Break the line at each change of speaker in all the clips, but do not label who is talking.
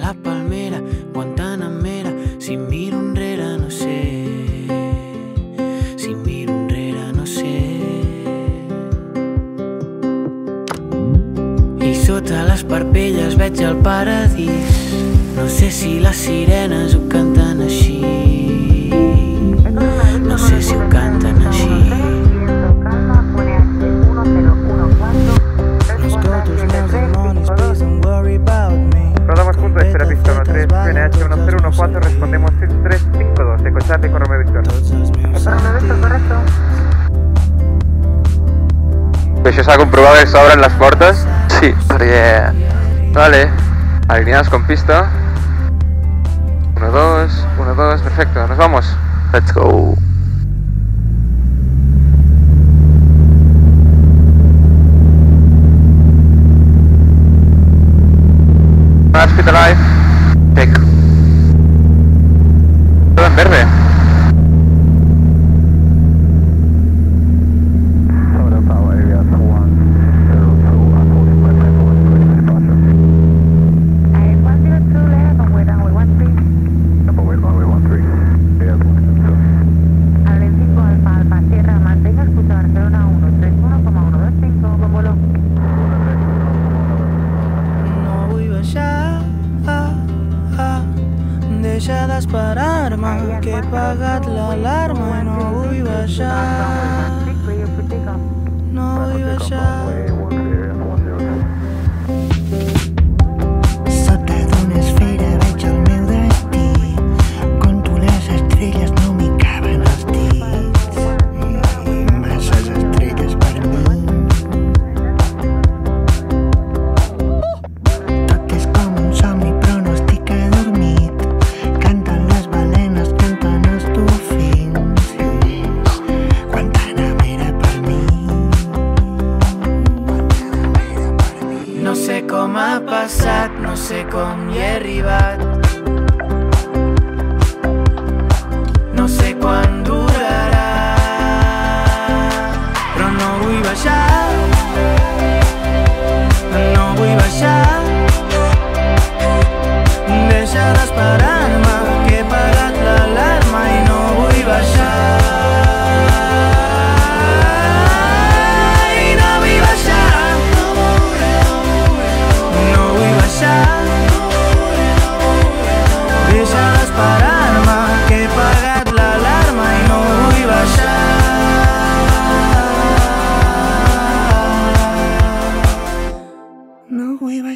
la palmera, Guantanamera, si miro enrere no sé, si miro enrere no sé. I sota les parpelles veig el paradís, no sé si les sirenes ho canten.
4, respondemos 352, Ecochate con Romeo Victor.
Romeo
Victor.
Pues ya se ha comprobado que sobran las puertas. Sí, yeah. Vale, alineados con pista. 1, 2, 1, 2, perfecto, nos vamos. Let's go. Hospitalife. Check verde.
deixades parar-me,
que he pagat
l'alarma
i no
vull baixar.
No
vull baixar.
demà passat no sé com hi he arribat.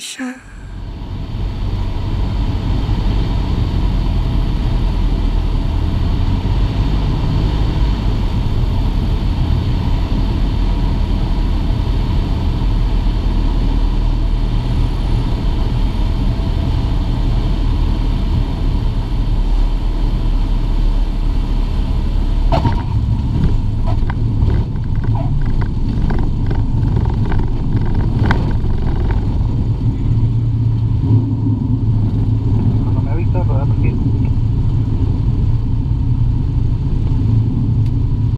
show.